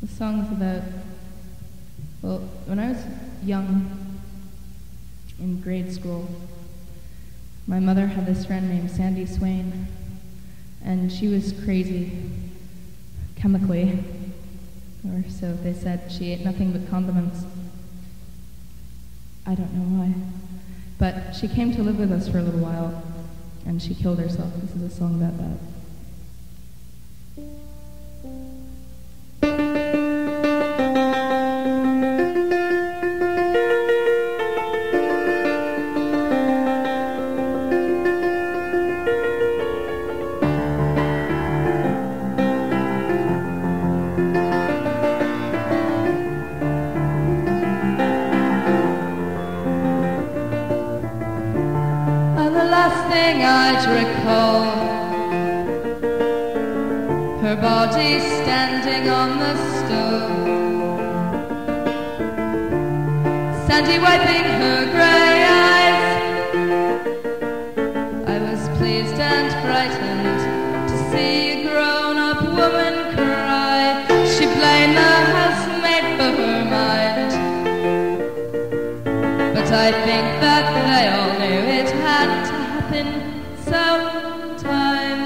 The song's about, well, when I was young, in grade school, my mother had this friend named Sandy Swain, and she was crazy, chemically, or so they said. She ate nothing but condiments. I don't know why. But she came to live with us for a little while, and she killed herself. This is a song about that. I'd recall Her body standing on the stove Sandy wiping her grey eyes. I was pleased and frightened To see a grown-up woman cry. She blamed the housemaid for her mind. But I think that they all knew it had to happen sometime.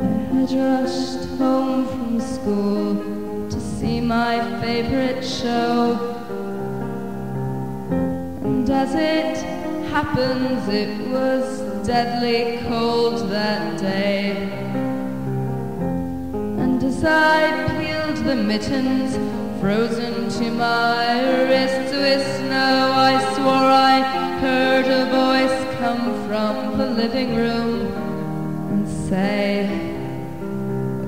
I had rushed home from school to see my favorite show. And as it happens, it was deadly cold that day. And as I peeled the mittens, frozen to my wrists with snow, I swore I the living room and say,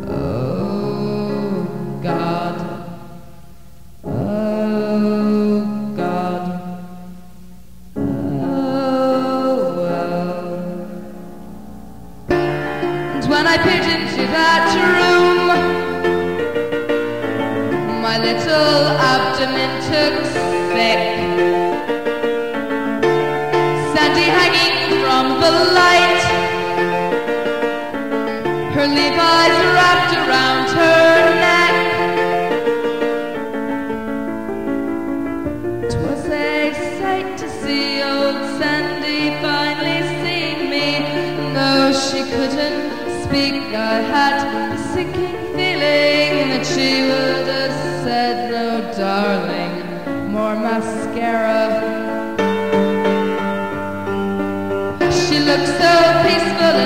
Oh God, oh God, oh well. And when I pigeon to that mascara. She looked so peaceful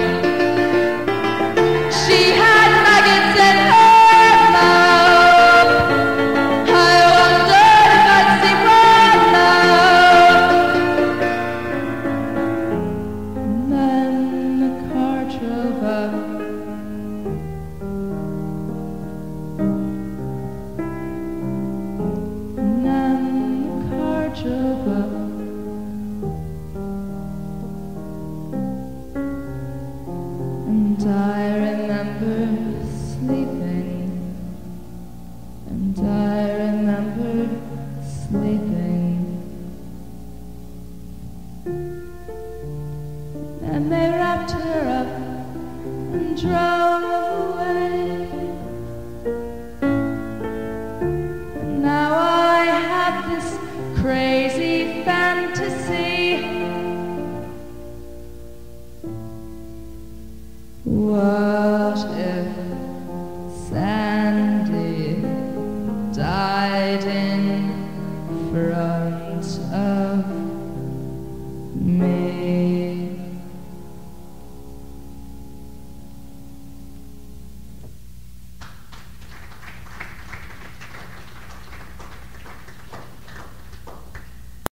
I remember What